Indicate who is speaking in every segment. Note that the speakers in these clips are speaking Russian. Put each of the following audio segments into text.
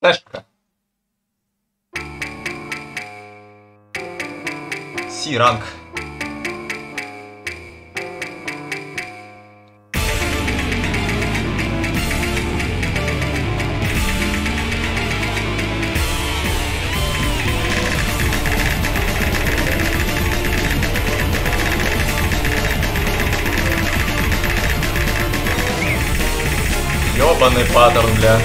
Speaker 1: Тешка. Си ранг. Ёбаный паттерн, бля.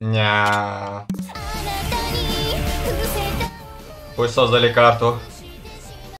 Speaker 1: Ня. Пусть создали карту.